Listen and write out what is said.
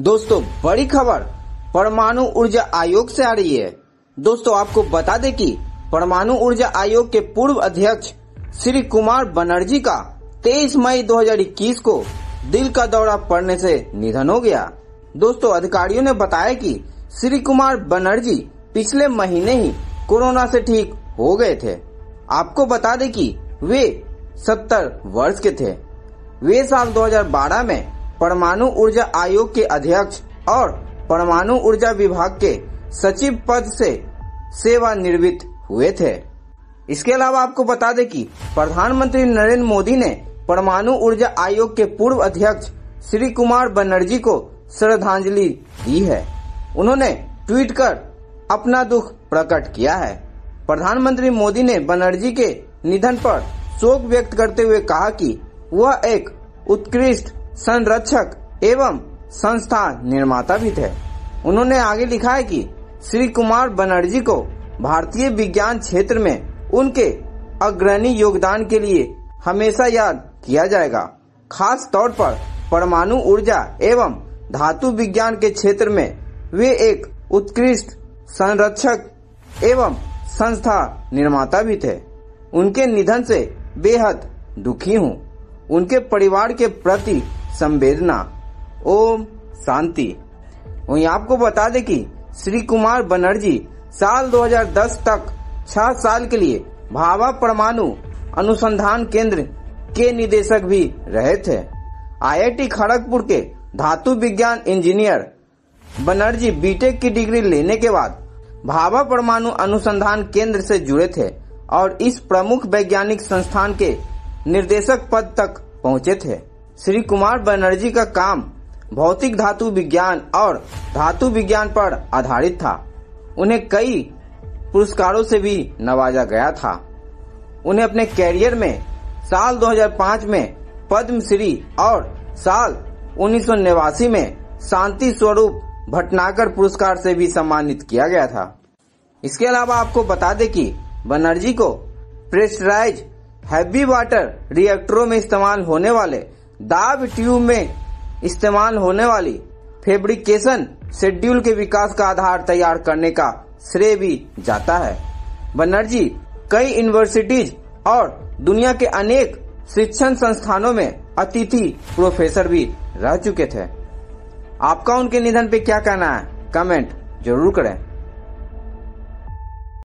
दोस्तों, बड़ी खबर। परमाणु ऊर्जा आयोग से आ रही है। दोस्तों, आपको बता दें कि परमाणु ऊर्जा आयोग के पूर्व अध्यक्ष श्री कुमार बनर्जी का 23 मई 2021 को दिल का दौरा पड़ने से निधन हो गया। दोस्तों, अधिकारियों ने बताया कि श्री कुमार बनर्जी पिछले महीने ही कोरोना से ठीक हो गए थे। आपको बता दें कि वे 70 वर्ष के थे। वे साल 2012 में परमाणु ऊर्जा आयोग के अध्यक्ष और परमाणु ऊर्जा विभाग के सचिव पद से सेवानिवृत्त हुए थे। इसके अलावा आपको बता दें कि प्रधानमंत्री नरेंद्र मोदी ने परमाणु ऊर्जा आयोग के पूर्व अध्यक्ष श्री कुमार बनर्जी को श्रद्धांजलि दी है। उन्होंने ट्वीट कर अपना दुख प्रकट किया है। प्रधानमंत्री मोदी ने बनर्जी के निधन पर शोक व्यक्त करते हुए कहा कि वह एक उत्कृष्ट संरक्षक एवं संस्था निर्माता भी थे। उन्होंने आगे लिखा है कि श्री कुमार बनर्जी को भारतीय विज्ञान क्षेत्र में उनके अग्रणी योगदान के लिए हमेशा याद किया जाएगा। खास तौर पर परमाणु ऊर्जा एवं धातु विज्ञान के क्षेत्र में वे एक उत्कृष्ट संरक्षक एवं संस्था निर्माता भी थे। उनके निधन से बेहद दुखी हूँ। उनके परिवार के प्रति संवेदना। ओम शांति। वहीं आपको बता दें कि श्री कुमार बनर्जी साल 2010 तक छह साल के लिए भाभा परमाणु अनुसंधान केंद्र के निदेशक भी रहे थे। आईआईटी खड़गपुर के धातु विज्ञान इंजीनियर बनर्जी बीटेक की डिग्री लेने के बाद भाभा परमाणु अनुसंधान केंद्र से जुड़े थे और इस प्रमुख वैज्ञानिक संस्थान के निर्देशक पद तक पहुँचे थे। श्री कुमार बनर्जी का काम भौतिक धातु विज्ञान और धातु विज्ञान पर आधारित था। उन्हें कई पुरस्कारों से भी नवाजा गया था। उन्हें अपने कैरियर में साल 2005 में पद्मश्री और साल उन्नीस में शांति स्वरूप भटनागर पुरस्कार से भी सम्मानित किया गया था। इसके अलावा आपको बता दें कि बनर्जी को प्रेशराइज हैवी वाटर रिएक्टरों में इस्तेमाल होने वाले दाब ट्यूब में इस्तेमाल होने वाली फेब्रिकेशन शेड्यूल के विकास का आधार तैयार करने का श्रेय भी जाता है। बनर्जी, कई यूनिवर्सिटीज और दुनिया के अनेक शिक्षण संस्थानों में अतिथि प्रोफेसर भी रह चुके थे। आपका उनके निधन पे क्या कहना है? कमेंट ज़रूर करें।